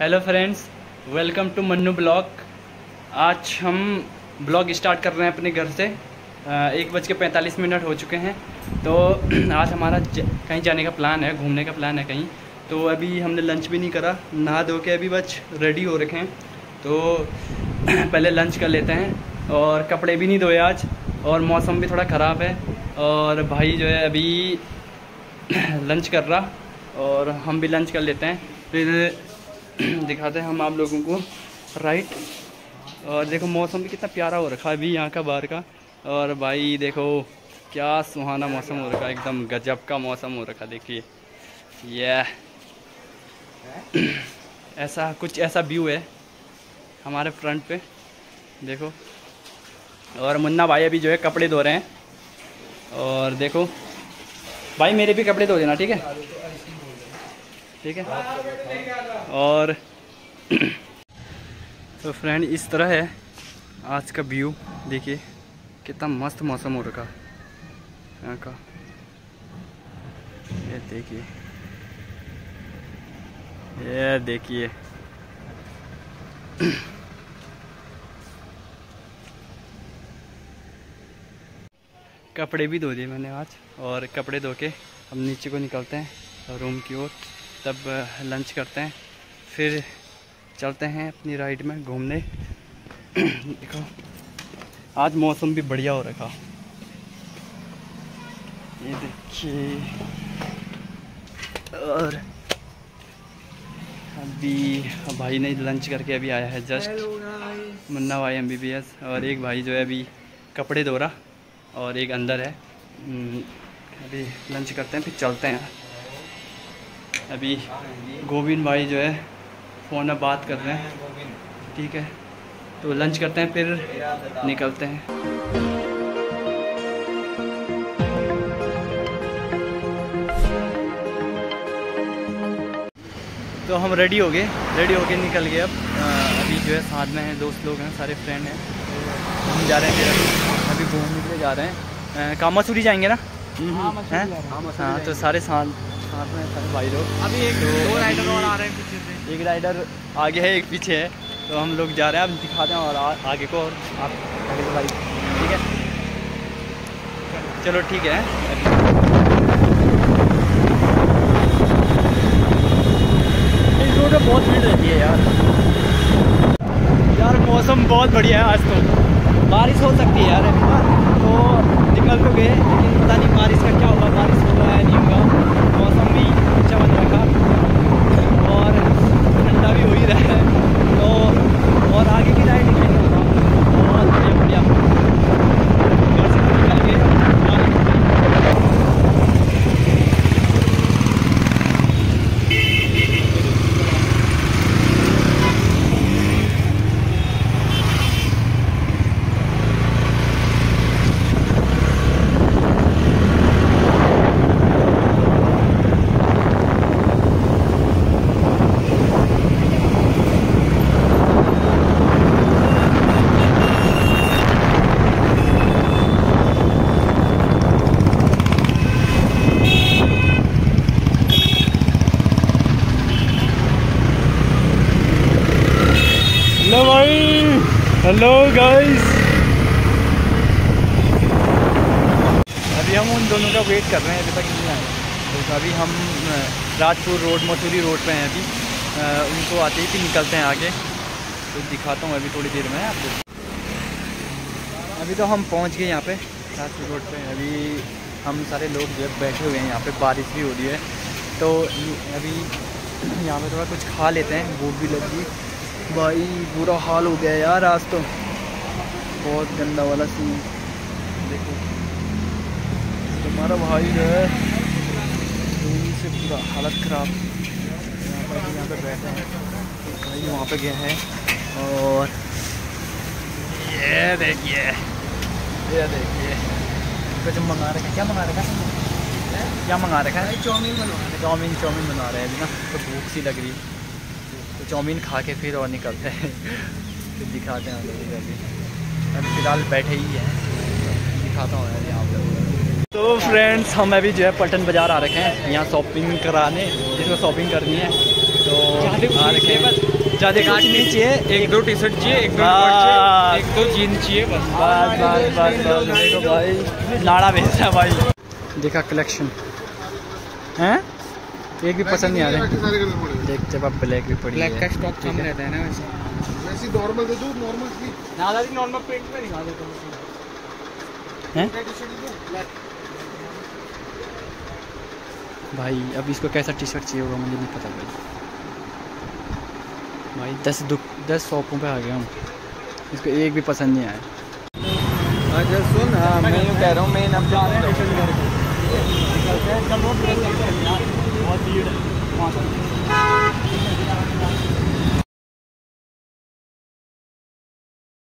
Hello friends welcome to Mannu blog आज हम blog start कर रहे हैं अपने घर से। एक बज के पैंतालीस मिनट हो चुके हैं। तो आज हमारा ज, कहीं जाने का प्लान है घूमने का प्लान है कहीं। तो अभी हमने लंच भी नहीं करा। नहा धो के अभी बस रेडी हो रखे हैं। तो पहले लंच कर लेते हैं। और कपड़े भी नहीं धोए आज। और मौसम भी थोड़ा ख़राब है। और भाई जो है अभी लंच कर रहा। और हम भी लंच कर लेते हैं। फिर दिखाते हैं हम आप लोगों को राइट और देखो मौसम भी कितना प्यारा हो रखा है अभी यहाँ का बाहर का। और भाई देखो, क्या सुहाना मौसम हो रखा है, एकदम गजब का मौसम हो रखा देखिए। ये ऐसा कुछ ऐसा व्यू है हमारे फ्रंट पे। देखो। और मुन्ना भाई अभी जो है कपड़े धो रहे हैं। और देखो। भाई मेरे भी कपड़े धो देना, ठीक है? ठीक है? और तो फ्रेंड इस तरह है आज का व्यू देखिए, कितना मस्त मौसम हो रखा यहाँ का। ये देखिए। ये देखिए। कपड़े भी धो दिए मैंने आज, और कपड़े धो के हम नीचे को निकलते हैं रूम की ओर। तब लंच करते हैं। फिर चलते हैं अपनी राइड में घूमने। देखो आज मौसम भी बढ़िया हो रखा। ये देखिए। और अभी भाई ने लंच करके अभी आया है जस्ट। मुन्ना भाई एमबीबीएस और एक भाई जो है अभी कपड़े धो रहा और एक अंदर है। हम्म, अभी लंच करते हैं फिर चलते हैं। अभी गोविंद भाई जो है फ़ोन में बात कर रहे हैं। ठीक है? तो लंच करते हैं फिर निकलते हैं। तो हम रेडी हो गए। रेडी हो गए निकल गए अब। अभी जो है साथ में हैं दोस्त लोग हैं सारे फ्रेंड हैं। तो हम जा रहे हैं फिर अभी घूमने के लिए जा रहे हैं। कामासूरी जाएँगे ना? हाँ तो सारे साथ साथ में सारे भाई लोग। अभी एक तो दो राइडर और आ रहे हैं पीछे से। एक राइडर आगे है एक पीछे है। तो हम लोग जा रहे हैं अब दिखाते हैं और आ, आगे को और आप आगे भाई ठीक है? चलो ठीक है। इस रोड पर बहुत भीड़ रहती है यार। यार मौसम बहुत बढ़िया है आज तो। बारिश हो सकती है यार। तो निकल तो गए लेकिन पता नहीं बारिश का क्या होगा बारिश होगा या नहीं होगा मौसम भी अच्छा बन रखा और ठंडा भी हो ही रहा है तो और आगे की राइड निकलेंगे बहुत बढ़िया बढ़िया घर से निकल के हेलो भाई हेलो गाइस अभी हम उन दोनों का वेट कर रहे हैं, अभी तक नहीं आए। तो अभी हम राजपुर रोड, मसूरी रोड पे हैं अभी। उनको आते ही फिर निकलते हैं आगे। तो दिखाता हूँ अभी थोड़ी देर में आपको। अभी तो हम पहुँच गए यहाँ पे, राजपुर रोड पे। अभी हम सारे लोग जो बैठे हुए हैं यहाँ पे, बारिश भी हो रही है। तो अभी यहाँ पे थोड़ा कुछ खा लेते हैं, भूख भी लगी। भाई बुरा हाल हो गया यार आज तो। बहुत गंदा वाला सीन देखो। तुम्हारा भाई जो है धूल से पूरा हालत ख़राब। यहाँ पर बैठे हैं। भाई वहाँ पे गया है। और ये देखिए। ये देखिए। कुछ मंगा रखा क्या मंगा रखा क्या मंगा रखा है? चाउमीन बनवा चाउमीन चाउमीन बना रहे हैं अभी ना। तो भूख सी लग रही है। तो चाउमीन खा के फिर और निकलते हैं। फिर दिखाते हैं लोगों को अभी अभी फ़िलहाल बैठे ही हैं। दिखाता हूँ आप लोगों तो फ्रेंड्स हम अभी जो है पटन बाज़ार आ रखे हैं। यहाँ शॉपिंग कराने जिसको शॉपिंग करनी है। तो आ रखे हैं। ज़्यादा कुछ नहीं चाहिए एक दो टी शर्ट चाहिए एक दो एक दो जीन्स चाहिए बस। बस बस बस बस देखो भाई। नाड़ा भेजता है भाई। देखा कलेक्शन हैं? एक भी पसंद नहीं आ रहे देखते अब ब्लैक भी पड़ी ब्लैक का स्टॉक कम रहता है ना वैसे। वैसे नॉर्मल दे दो नॉर्मल की। दादाजी नॉर्मल प्रिंट में दिखा देता हूँ। हैं? दो भाई अब इसको कैसा टी शर्ट चाहिए होगा मुझे नहीं पता भाई। भाई दस दुख दस शॉपों पे आ गया हूँ। इसको एक भी पसंद नहीं आया। अच्छा सुन हाँ मैं यूँ कह रहा हूँ मैं अब रहे हैं बहुत भीड़ है